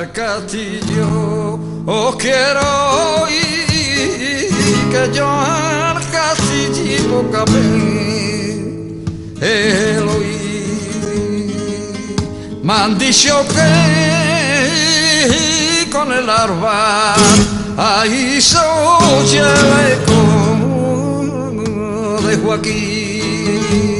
Carcatillo oh quiero ir que yo al castillo camino el dicho que con el arba ahí soy el eco de Joaquín.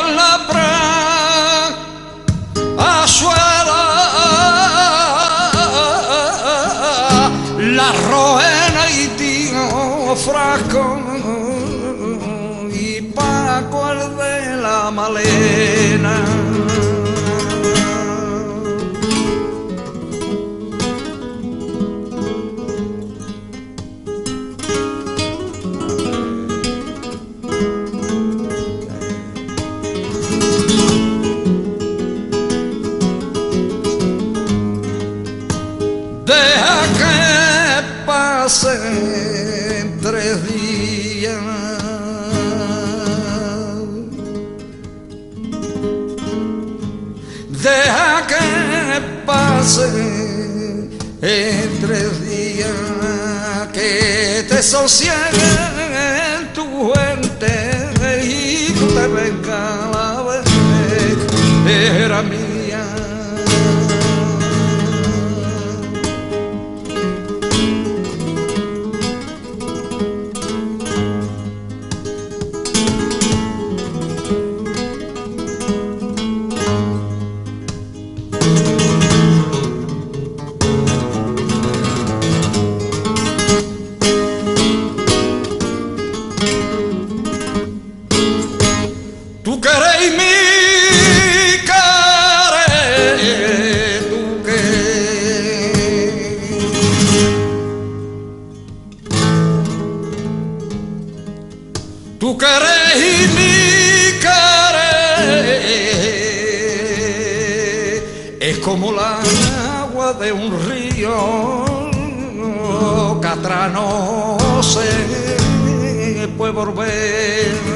En la suela la roena y tío frasco y el de la malena. Pasen tres días. Deja que pasen tres días que te sosieguen Tú queréis mi querer, tú que Tú queréis mi querer es como el agua de un río que atrás no se puede volver.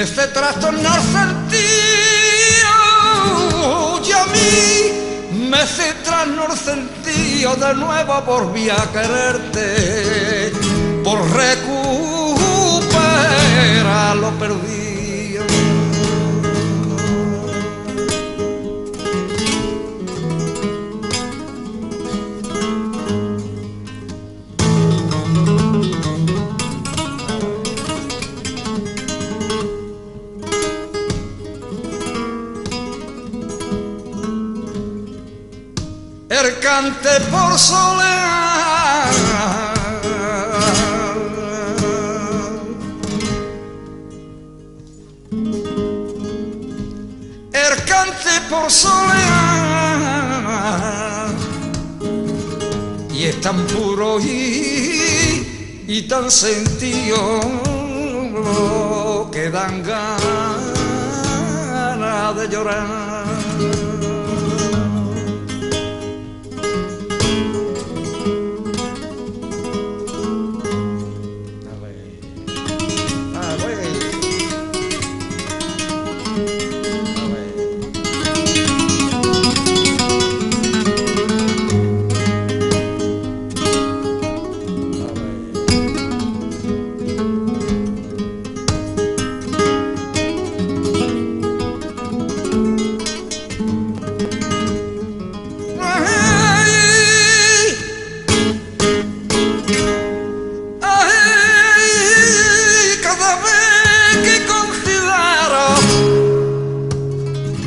Me se trastornar sentido y a mí me se trastornar sentido de nuevo volví a quererte por recuperar lo perdido. Ercante por soledad. Ercante por soledad y es tan puro y, y tan sentido que dan ganas de llorar.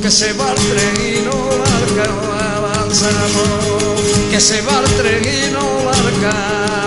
que se va el tren y no larga, avanzamos, que se va el tren y no larga